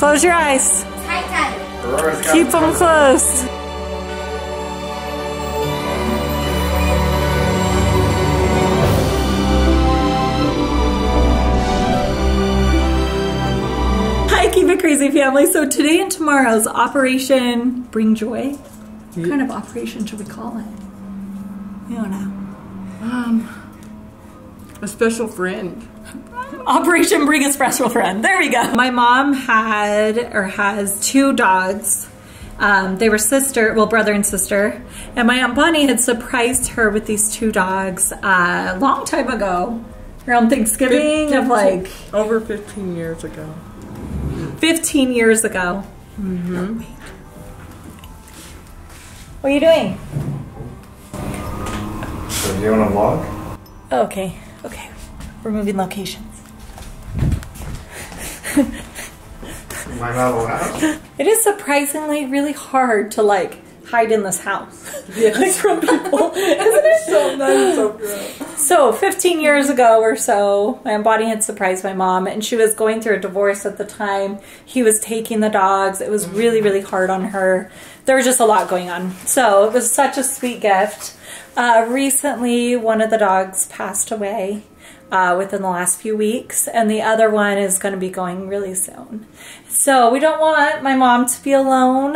Close your eyes. Tight, tight. Keep them closed. Hi, Keep It Crazy family. So today and tomorrow's Operation Bring Joy. What kind of operation should we call it? We don't know. Um, A special friend. Operation Bring a Special Friend. There we go. My mom had or has two dogs. Um, they were sister, well, brother and sister. And my Aunt Bonnie had surprised her with these two dogs uh, a long time ago, around Thanksgiving of like Over 15 years ago. 15 years ago. Mm-hmm. What are you doing? So do you want to vlog? Okay, okay. We're moving locations. Am I not allowed? It is surprisingly really hard to like hide in this house. like from people. Isn't it? So nice, so good. So 15 years ago or so, my body had surprised my mom and she was going through a divorce at the time. He was taking the dogs. It was really, really hard on her. There was just a lot going on. So it was such a sweet gift. Uh, recently, one of the dogs passed away. Uh, within the last few weeks, and the other one is going to be going really soon. So, we don't want my mom to be alone.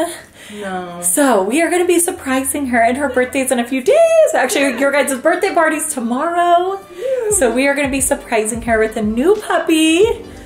No. So we are going to be surprising her, and her birthday's in a few days. Actually, your guys' birthday party's tomorrow. So we are going to be surprising her with a new puppy.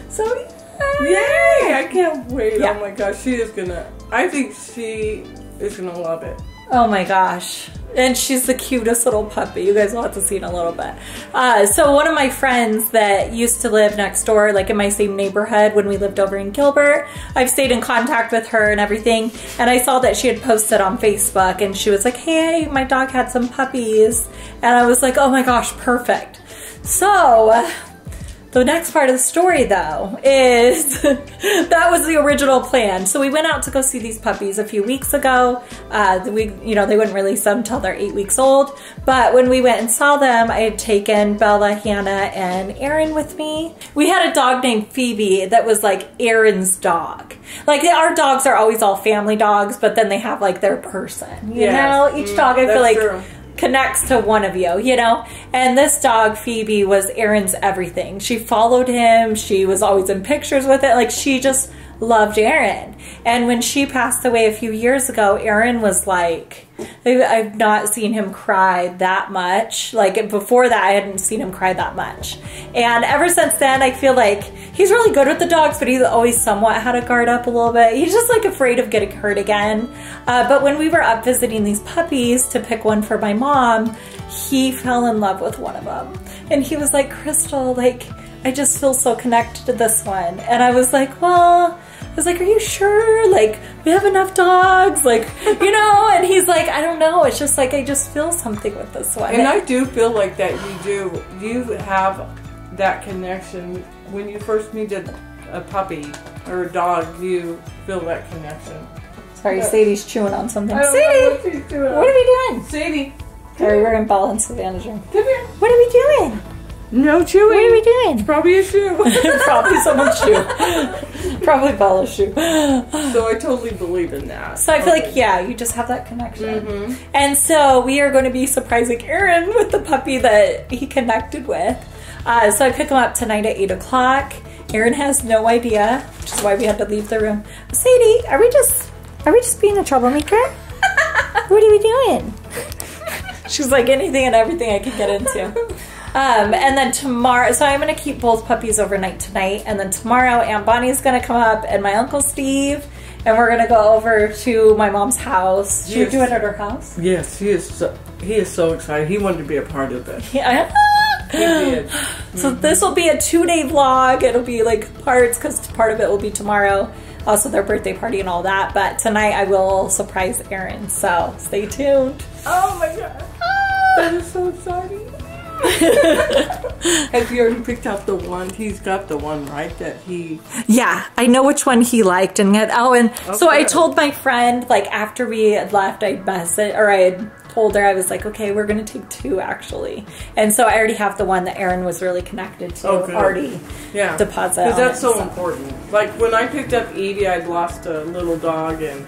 So yay! Yay! I can't wait. Yeah. Oh my gosh, she is gonna. I think she is gonna love it. Oh my gosh. And she's the cutest little puppy. You guys will have to see in a little bit. Uh, so one of my friends that used to live next door, like in my same neighborhood when we lived over in Gilbert, I've stayed in contact with her and everything. And I saw that she had posted on Facebook and she was like, hey, my dog had some puppies. And I was like, oh my gosh, perfect. So the next part of the story, though, is that was the original plan. So we went out to go see these puppies a few weeks ago. Uh, we, you know, they wouldn't release them until they're eight weeks old. But when we went and saw them, I had taken Bella, Hannah, and Aaron with me. We had a dog named Phoebe that was like Aaron's dog. Like our dogs are always all family dogs, but then they have like their person. You Yes. know, each Mm, dog I feel like true. Connects to one of you, you know? And this dog, Phoebe, was Aaron's everything. She followed him. She was always in pictures with it. Like, she just loved Aaron. And when she passed away a few years ago, Aaron was like, I've not seen him cry that much. Like, before that, I hadn't seen him cry that much. And ever since then, I feel like he's really good with the dogs, but he's always somewhat had a guard up a little bit. He's just like afraid of getting hurt again. Uh, but when we were up visiting these puppies to pick one for my mom, he fell in love with one of them. And he was like, Crystal, like, I just feel so connected to this one. And I was like, well, was like, are you sure? Like, we have enough dogs? Like, you know? And he's like, I don't know. It's just like, I just feel something with this one. And I do feel like that you do. You have that connection when you first meet a, a puppy or a dog. You feel that connection. Sorry, Sadie's chewing on something. I Sadie, what what are we doing? Sadie, Sorry, we're in Bella and Savannah's room. come here. What are we doing? No chewing. What are we doing? It's Probably a shoe. Probably someone's shoe. Probably Bella's shoe. so I totally believe in that. So I feel like, yeah, you just have that connection. And so we are going to be surprising Aaron with the puppy that he connected with. Uh, so I pick him up tonight at 8 o'clock. Aaron has no idea, which is why we had to leave the room. Sadie, are we just, are we just being a troublemaker? what are we doing? She's like anything and everything I can get into. Um, and then tomorrow, so I'm going to keep both puppies overnight tonight. And then tomorrow, Aunt Bonnie's going to come up and my Uncle Steve. And we're going to go over to my mom's house. Should Yes. we do it at her house? Yes, he is. So, he is so excited. He wanted to be a part of this. Yeah. He did. So this will be a two day vlog. It'll be like parts because part of it will be tomorrow. Also their birthday party and all that. But tonight I will surprise Aaron. So stay tuned. Oh my god, that is so exciting. Have you already picked out the one? He's got the one, right? That he. Yeah, I know which one he liked, and had, oh, and so I told my friend like after we had left, I messaged or I had told her I was like, okay, we're gonna take two actually, and so I already have the one that Aaron was really connected to Oh, already. Yeah. Deposit Because that's it, so so. important. Like when I picked up Edie, I'd lost a little dog and.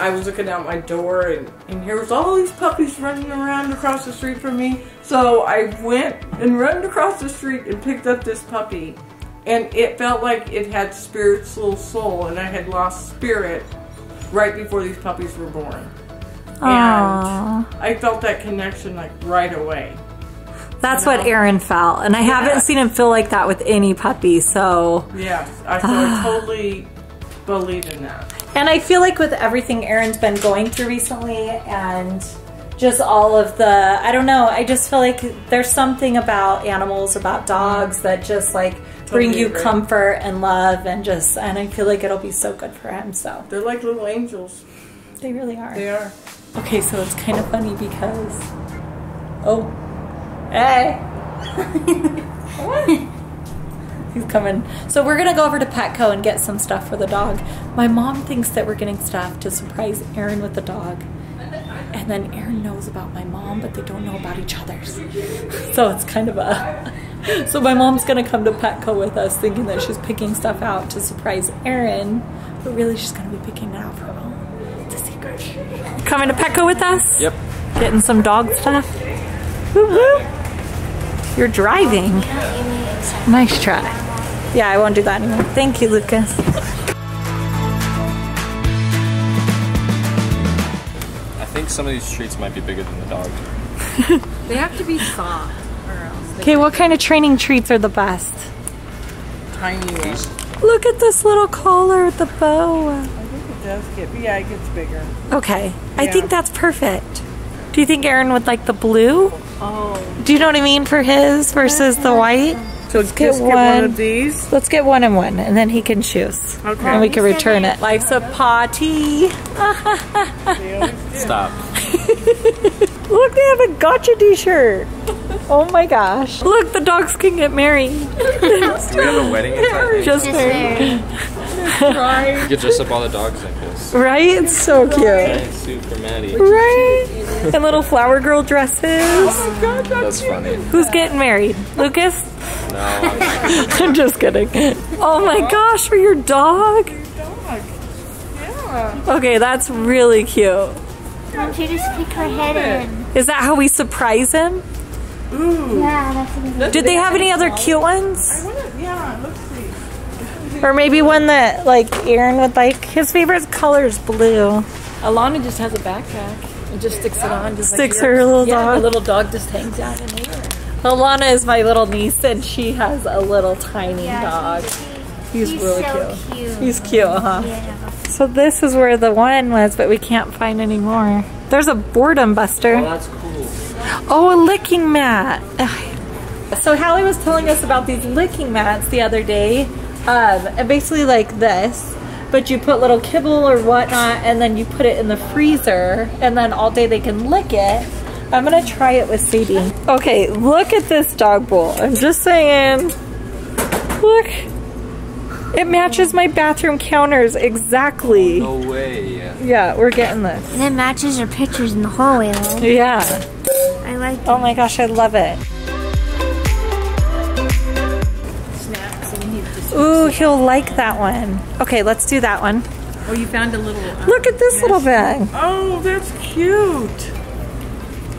I was looking out my door and, and here was all these puppies running around across the street from me. So I went and ran across the street and picked up this puppy. And it felt like it had Spirit's little soul and I had lost Spirit right before these puppies were born. Aw. And I felt that connection like right away. That's what Aaron felt, and I haven't seen him feel like that with any puppy. So, Yes, I, I totally believe in that. and I feel like with everything Aaron's been going through recently, and just all of the, I don't know, I just feel like there's something about animals, about dogs mm-hmm. that just like bring Totally you agree. comfort and love, and just, and I feel like it'll be so good for him. So They're like little angels. they really are. They are. Okay, so it's kind of funny because, oh, hey. He's coming. So we're gonna go over to Petco and get some stuff for the dog. My mom thinks that we're getting stuff to surprise Aaron with the dog. And then Aaron knows about my mom, but they don't know about each other's. So it's kind of a. So my mom's gonna come to Petco with us, thinking that she's picking stuff out to surprise Aaron, but really she's gonna be picking it out for her own. It's a secret. Coming to Petco with us? Yep. Getting some dog stuff. Woo woo. You're driving. Nice try. Yeah, I won't do that anymore. Thank you, Lucas. I think some of these treats might be bigger than the dog. They have to be soft or else. Okay, what kind of training treats are the best? Tiny ones. Look at this little collar with the bow. I think it does get, yeah, it gets bigger. Okay, I think that's perfect. Do you think Aaron would like the blue? Oh. Do you know what I mean for his versus the white? So get just get one one. of these. Let's get one and one, and then he can choose. Okay. And we can return it. Life's a party. Stop. Look, they have a gotcha t-shirt. Oh my gosh. Look, the dogs can get married. Do we have a wedding inside? Just married. You could dress up all the dogs like this. Right? It's so cute. Thanks, Sue for Maddie. Right? And little flower girl dresses. Oh my god, that's funny. Who's getting married? Lucas? No, I'm I'm just kidding. Oh my gosh, for your dog? Your dog. Yeah. Okay, that's really cute. Don't you just pick her head in? Is that how we surprise him? Yeah, that's what it Did they have any other cute ones? I wanna, yeah, let's see. Or maybe one that like Aaron would like? His favorite color is blue. Alana just has a backpack and just sticks it on. Just Sticks like her little yeah, dog. the little dog just hangs out in there. Alana is my little niece and she has a little tiny dog. He's, He's really so cute. cute. He's cute, huh? Yeah. So this is where the one was, but we can't find any more. There's a boredom buster. Oh, that's cool. Oh, a licking mat. So Hallie was telling us about these licking mats the other day. Um, and basically like this, but you put little kibble or whatnot, and then you put it in the freezer, and then all day they can lick it. I'm gonna try it with Sadie. Okay, look at this dog bowl. I'm just saying. Look. It matches my bathroom counters exactly. No way. Yeah, we're getting this. And it matches her pictures in the hallway though. Yeah. I like Oh my gosh, I love it. Snacks and he just. Ooh, he'll like that one. Okay, let's do that one. Oh, you found a little. uh, Look at this little bag. Oh, that's cute.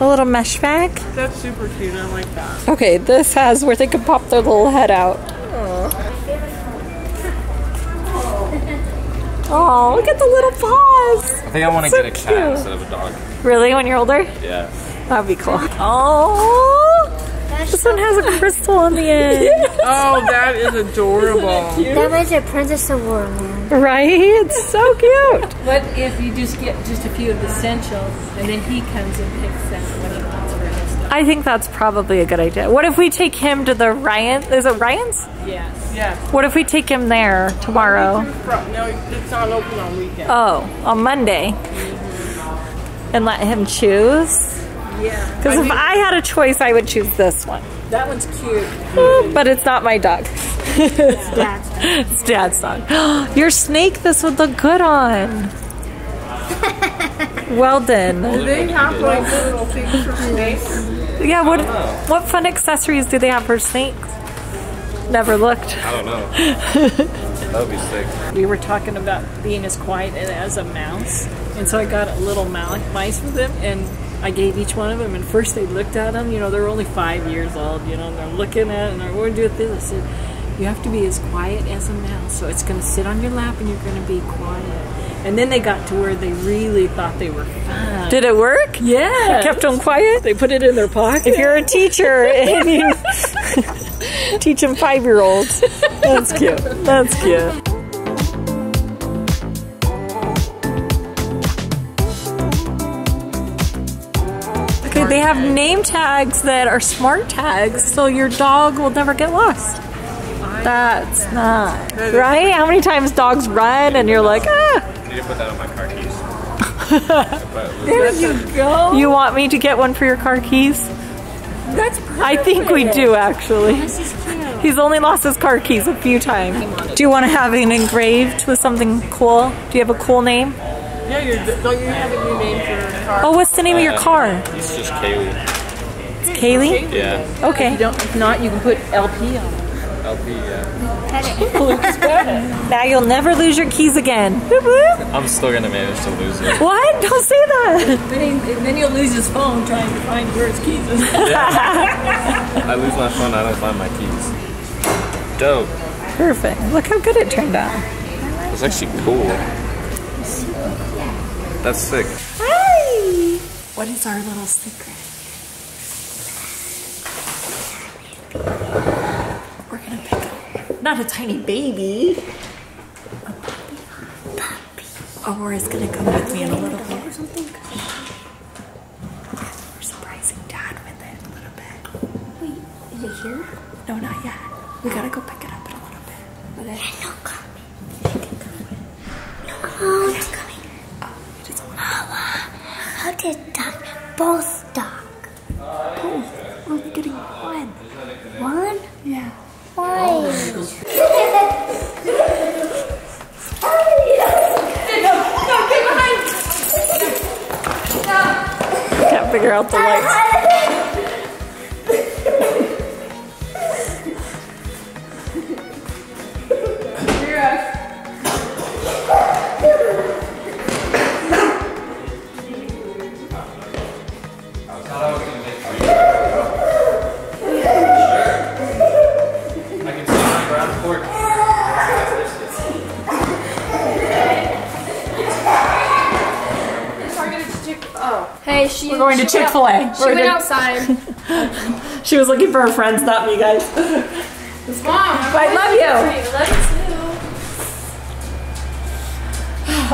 A little mesh bag. That's super cute. I like that. Okay, this has where they can pop their little head out. Oh, look at the little paws. I think I want to So get a cat cute. instead of a dog. Really, when you're older? Yeah. That'd be cool. Oh, this one has a crystal on the end. Oh, that is adorable. that was a Princess Award one. Right? It's so cute. What if you just get just a few of the essentials and then he comes and picks out what he wants for his dog? I think that's probably a good idea. What if we take him to the Ryan? Is it Ryan's? Yes. Yes. What if we take him there tomorrow? No, it's not open on weekends. Oh, on Monday. And let him choose? Yeah. Because if I had a choice, I would choose this one. That one's cute. But it's not my dog. Dad's It's Dad's dog. Your snake, this would look good on. Well done. Do they have like little things for snakes? Yeah, what what fun accessories do they have for snakes? Never looked. I don't know. that would be sick. We were talking about being as quiet as a mouse, and so I got a little mou- mice with him, and I gave each one of them. And first they looked at them, you know, they're only five years old, you know, and they're looking at it, and they're going to do this. I said, you have to be as quiet as a mouse, so it's going to sit on your lap, and you're going to be quiet. And then they got to where they really thought they were fun. Did it work? Yeah, Kept them quiet? They put it in their pocket. If you're a teacher and you teach them five year olds, that's cute. That's cute. Have name tags that are smart tags, so your dog will never get lost. That's not right. How many times dogs run and you're like, ah? I need to put that on my car keys. there you go. You want me to get one for your car keys? That's I think we do actually. He's only lost his car keys a few times. Do you want to have it engraved with something cool? Do you have a cool name? Yeah, you're, don't you have a new name for your car? Oh, what's the name of your uh, car? It's just Kaylee. It's Kaylee? Yeah. Okay. don't, if not, you can put LP on it. LP, yeah. Now you'll never lose your keys again. Boop, boop. I'm still gonna manage to lose it. What? Don't say that. Then, he, then he'll lose his phone trying to find where his keys is. I lose my phone, I don't find my keys. Dope. Perfect. Look how good it turned out. It's actually cool. That's sick. Hi. What is our little secret? We're gonna pick up not a tiny baby. A puppy. Puppy. Aurora's gonna come with me in a little bit. Or something. We're surprising Dad with it a little bit. Wait, is it here? No, not yet. We gotta go pick it up in a little bit. Okay. No, coming. No, it's coming. Oh, he doesn't want How did duck? We're going to Chick Fil A. She went outside. She was looking for her friends, not me, guys. Mom, I love you.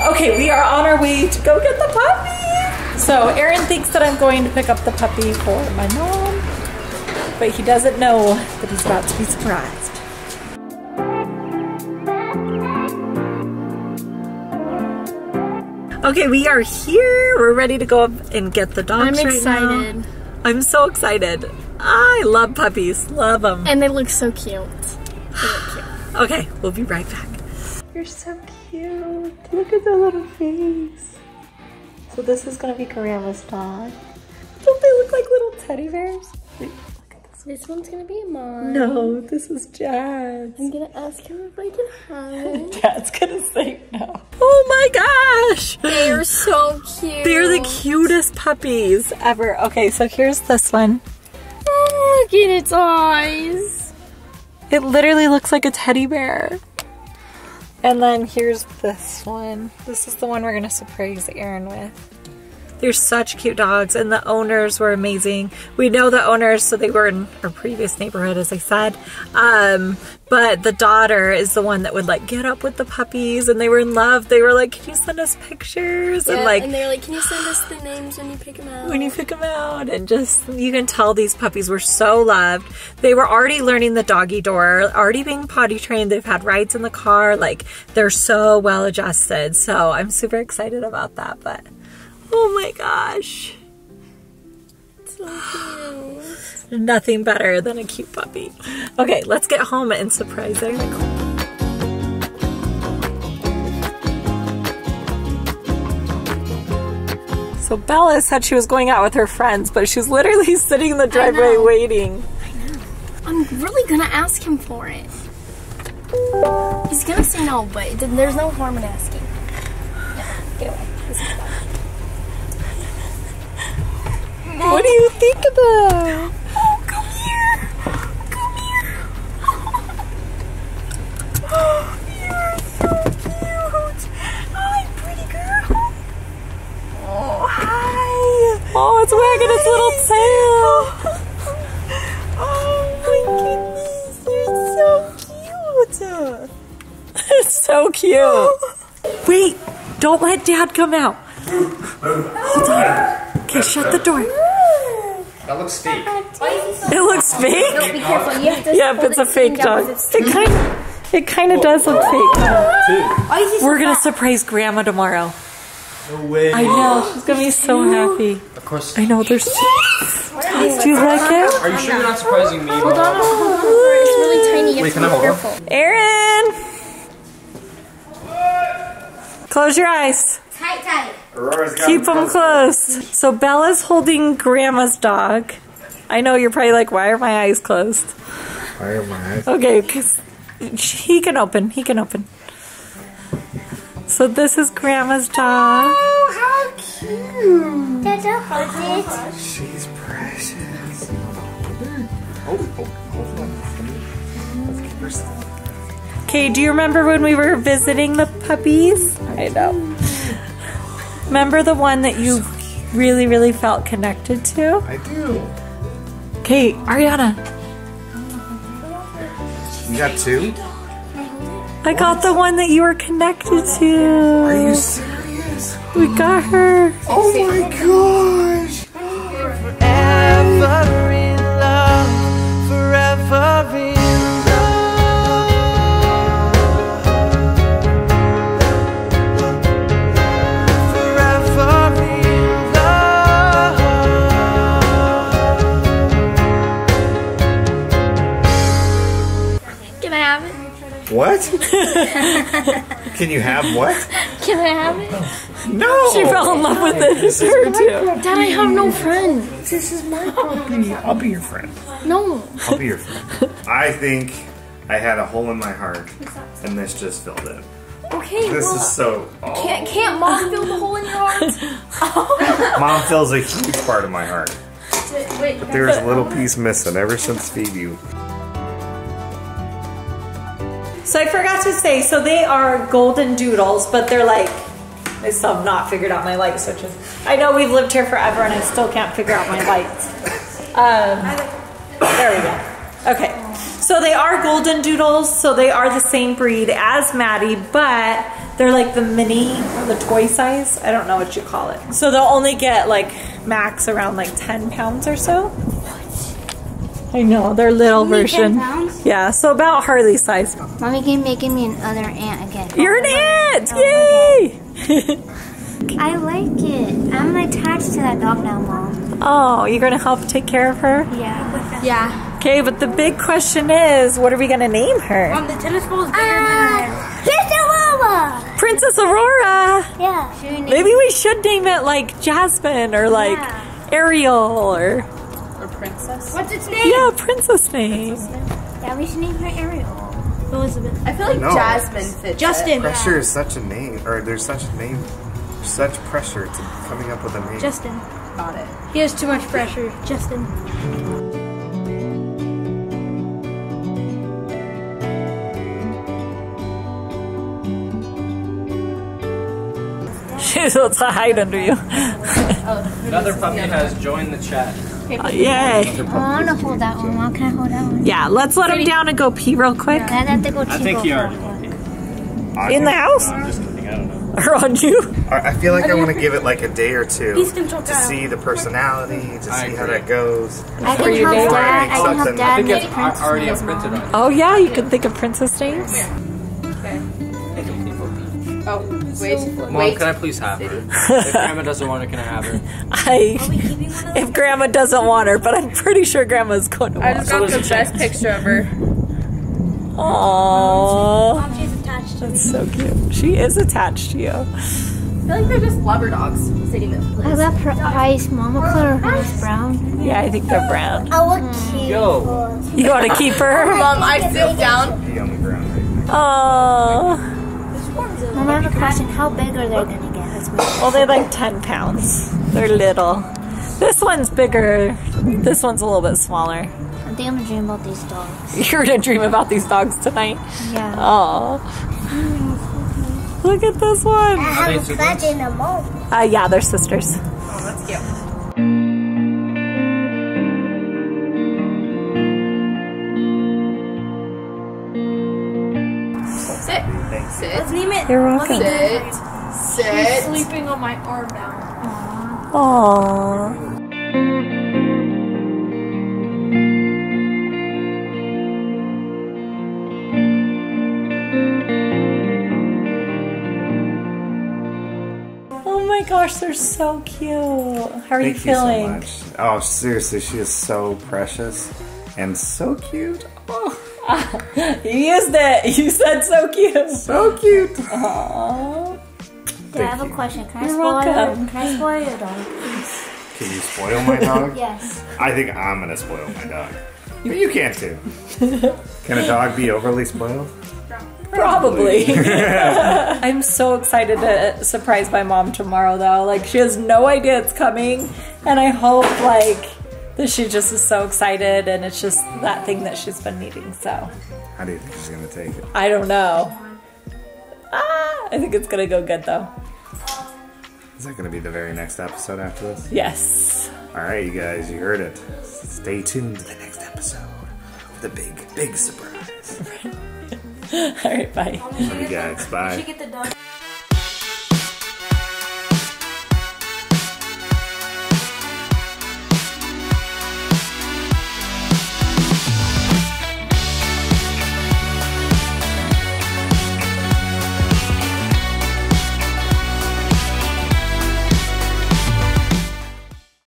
Okay, we are on our way to go get the puppy. So Aaron thinks that I'm going to pick up the puppy for my mom, but he doesn't know that he's about to be surprised. Okay, we are here. We're ready to go up and get the dogs I'm right now. excited. I'm so excited. I love puppies. Love them. And they look so cute. Okay, we'll be right back. You're so cute. Look at the little face. So this is gonna be Grandma's dog. Don't they look like little teddy bears? Wait, this. This one's gonna be mine. No, this is Jazz. I'm gonna ask him if I can have it. Dad's gonna say no. Oh my gosh! They're so cute. They're the cutest puppies ever. Okay, so here's this one. Oh, look at its eyes. It literally looks like a teddy bear. And then here's this one. This is the one we're gonna surprise Aaron with. They're such cute dogs, and the owners were amazing. We know the owners, so they were in our previous neighborhood, as I said. Um, but the daughter is the one that would like get up with the puppies, and they were in love. They were like, "Can you send us pictures?" Yeah, and like, and they're like, can you send us the names when you pick them out? when you pick them out and just you can tell these puppies were so loved they were already learning the doggy door already being potty trained they've had rides in the car like they're so well adjusted so i'm super excited about that but oh my gosh So Nothing better than a cute puppy. Okay, let's get home and surprise everyone. So Bella said she was going out with her friends, but she's literally sitting in the driveway know. waiting. I know. I'm really gonna ask him for it. He's gonna say no, but there's no harm in asking. Yeah, get away. What do you think of them? Oh, come here. Come here. Oh, you're so cute. Hi, pretty girl. Oh, hi. Oh, it's wagging its little tail. Oh my goodness, you're so cute. It's so cute. Wait, don't let dad come out. Hold on. Okay, shut the door. That looks fake. It looks fake. Be careful. You have to Yep, it's a fake dog. It kind it kind of oh. does look fake. We're gonna surprise Grandma tomorrow. No way. I know she's gonna be so happy. Of course. I know. There's. Do you like it, Are you sure you're not surprising me? Hold on. It's really tiny. You Wait, can I hold careful. Aaron? Close your eyes. Tight, tight. Aurora's Keep them close. So Bella's holding Grandma's dog. I know you're probably like, why are my eyes closed? Why are my eyes? Okay, 'cause he can open. He can open. So this is Grandma's oh, dog. Oh, how cute. Dada, hold it. She's precious. Oh, oh, hold on. Let's keep her still. Okay, do you remember when we were visiting the puppies? I know. Remember the one that you really, really felt connected to? I do. Okay, Ariana, You got two? I got the one that you were connected to. Are you serious? We got her. Oh my gosh! Forever in love, forever in What? Can you have what? Can I have it? No! She fell in love with it. It's her too. Dad, I have no friend. This is my puppy. I'll be your friend. No. I'll be your friend. I think I had a hole in my heart, and this just filled it. Okay, This well, is so. Oh. can't, can't mom fill the hole in your heart? Mom fills a huge part of my heart. Wait, There's a little piece missing ever since Phoebe. So I forgot to say, so they are golden doodles, but they're like, I still have not figured out my light switches. I know we've lived here forever and I still can't figure out my lights. Um, there we go. Okay. So they are golden doodles, so they are the same breed as Maddie, but they're like the mini, or the toy size. I don't know what you call it. So they'll only get like max around like 10 pounds or so. I know, they're little Only 10 version. pounds? Yeah, so about Harley size. Mommy can making me another ant again. You're an ant! Yay! I like it. I'm attached to that dog now, Mom. oh, you're gonna help take care of her? Yeah. Yeah. Okay, but the big question is, what are we gonna name her? Um, the tennis ball's bigger Ah, Mama. Princess Aurora! Yeah. Maybe we should name it like Jasmine or like Yeah. Ariel or What's its name? yeah, princess name. Yeah, we should name her Ariel. Elizabeth. I feel like No. Jasmine fits. Justin. Pressure is such a name, or there's such a name, such pressure to coming up with a name. Justin. Got it. He has too much pressure. Justin. She's able to hide under you. Oh, Another puppy has joined the chat. Uh, yay. I want to hold that one. Mom, can I hold that one? Yeah, let's let him down and go pee real quick. I have to go I think he already went. In the house? I'm just kidding. I don't know. Or on you? I I feel like I want to give it like a day or two to see the personality, to see how that goes. I For can help Dad. I can help Dad I think make it's princess already names, printed Mom. on. Oh yeah, you can think of princess names. Oh, wait, Mom, wait. can I please have her? if Grandma doesn't want her, can I have her? I, if Grandma doesn't want her, but I'm pretty sure Grandma's going to I want her. I just her. got the best picture of her. Aww, Mom, she's attached to me. that's so cute. She is attached to you. I feel like they're just lover dogs sitting in What place. about her eyes, Mama color? Her eyes brown. Yeah, I think they're brown. I would hmm. keep Yo. You want to keep her? Mom, I sit down. Be have a question. How big are they gonna get? Well, they're like 10 pounds. They're little. This one's bigger. This one's a little bit smaller. I think I'm gonna dream about these dogs. You're gonna dream about these dogs tonight. Yeah. Aww. Look at this one. I have a siblings? in a moment. Uh, yeah, they're sisters. Oh, that's cute. Sit. Name it. You're welcome. Sit. Sit. Sleeping on my arm now. Aww. Oh my gosh, they're so cute. How are you Thank feeling? you so much. Oh, seriously, she is so precious and so cute. Oh, You used it. You said so cute. so cute. Aww. Dad, I have a question. Can I You're spoil welcome. your, Can I spoil your dog, please? Can you spoil my dog? Yes. I think I'm gonna spoil my dog. But you can't too. Can a dog be overly spoiled? Probably. I'm so excited to surprise my mom tomorrow though. Like she has no idea it's coming and I hope like that she just is so excited and it's just that thing that she's been needing. So How do you think she's gonna take it? I don't know. Ah, I think it's gonna go good though. Is that gonna be the very next episode after this? Yes. Alright, you guys, you heard it. Stay tuned to the next episode with a big, big surprise. All right, bye. Love you guys. Bye. Get the dog.